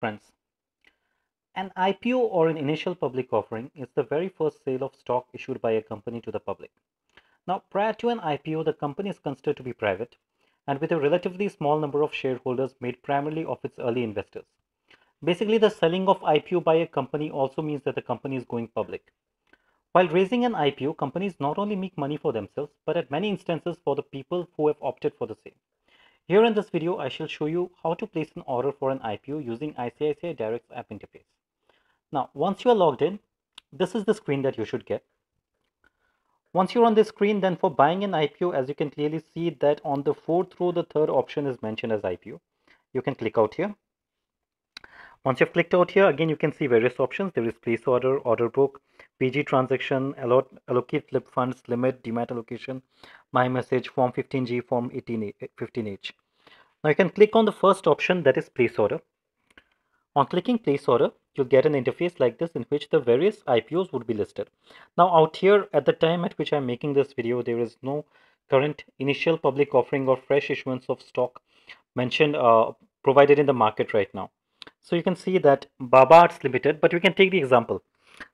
Friends, an IPO or an initial public offering is the very first sale of stock issued by a company to the public. Now, prior to an IPO, the company is considered to be private and with a relatively small number of shareholders made primarily of its early investors. Basically, the selling of IPO by a company also means that the company is going public. While raising an IPO, companies not only make money for themselves, but at many instances for the people who have opted for the same. Here in this video, I shall show you how to place an order for an IPO using ICICI Direct's app interface. Now, once you are logged in, this is the screen that you should get. Once you're on this screen, then for buying an IPO, as you can clearly see that on the fourth row, the third option is mentioned as IPO. You can click out here. Once you've clicked out here, again, you can see various options. There is place order, order book, PG transaction, allot, allocate flip funds, limit, demat allocation, my message, form 15G, form 18, 15H. Now you can click on the first option that is place order. On clicking place order, you'll get an interface like this in which the various IPOs would be listed. Now out here at the time at which I'm making this video, there is no current initial public offering or fresh issuance of stock mentioned uh, provided in the market right now. So you can see that Baba Arts Limited, but we can take the example.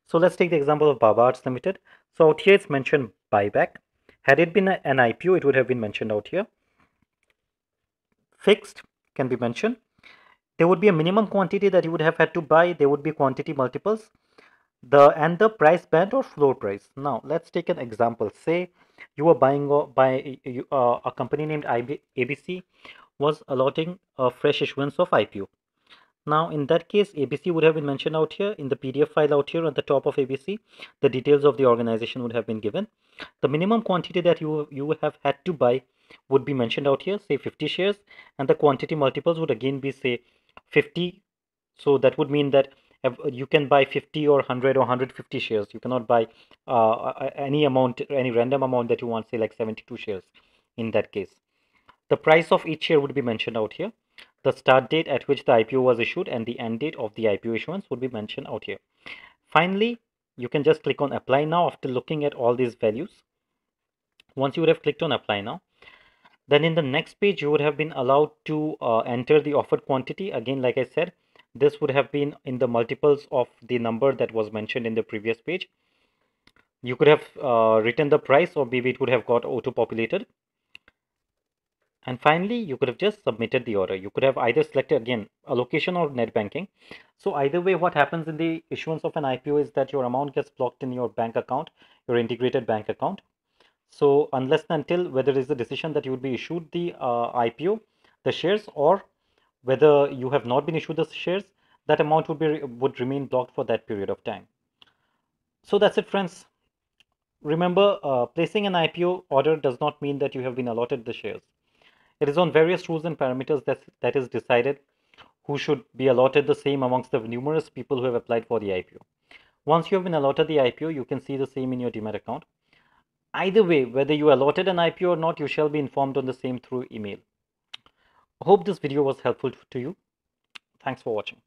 So let's take the example of Baba Arts Limited. So out here it's mentioned buyback. Had it been an IPO, it would have been mentioned out here. Fixed can be mentioned. There would be a minimum quantity that you would have had to buy. There would be quantity multiples. The and the price band or floor price. Now let's take an example. Say you were buying by uh, a company named ABC was allotting a fresh issuance of IPO. Now in that case, ABC would have been mentioned out here in the PDF file out here on the top of ABC. The details of the organization would have been given. The minimum quantity that you, you have had to buy would be mentioned out here, say 50 shares. And the quantity multiples would again be say 50. So that would mean that you can buy 50 or 100 or 150 shares. You cannot buy uh, any amount, any random amount that you want, say like 72 shares in that case. The price of each share would be mentioned out here the start date at which the IPO was issued and the end date of the IPO issuance would be mentioned out here. Finally, you can just click on apply now after looking at all these values. Once you would have clicked on apply now, then in the next page you would have been allowed to uh, enter the offered quantity. Again, like I said, this would have been in the multiples of the number that was mentioned in the previous page. You could have uh, written the price or maybe it would have got auto populated and finally, you could have just submitted the order. You could have either selected again allocation or net banking. So either way, what happens in the issuance of an IPO is that your amount gets blocked in your bank account, your integrated bank account. So unless and until whether it is a decision that you would be issued the uh, IPO, the shares, or whether you have not been issued the shares, that amount would be would remain blocked for that period of time. So that's it, friends. Remember, uh, placing an IPO order does not mean that you have been allotted the shares. It is on various rules and parameters that, that is decided who should be allotted the same amongst the numerous people who have applied for the IPO. Once you have been allotted the IPO, you can see the same in your Demat account. Either way, whether you allotted an IPO or not, you shall be informed on the same through email. Hope this video was helpful to you. Thanks for watching.